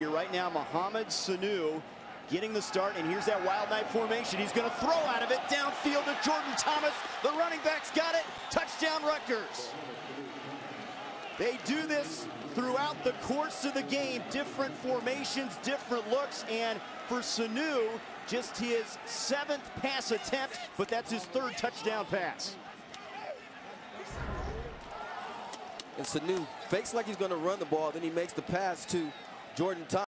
Here right now, Mohamed Sanu getting the start, and here's that Wild Knight formation. He's going to throw out of it downfield to Jordan Thomas. The running back's got it. Touchdown, Rutgers. They do this throughout the course of the game. Different formations, different looks, and for Sanu, just his seventh pass attempt, but that's his third touchdown pass. And Sanu fakes like he's going to run the ball, then he makes the pass to Jordan Thomas.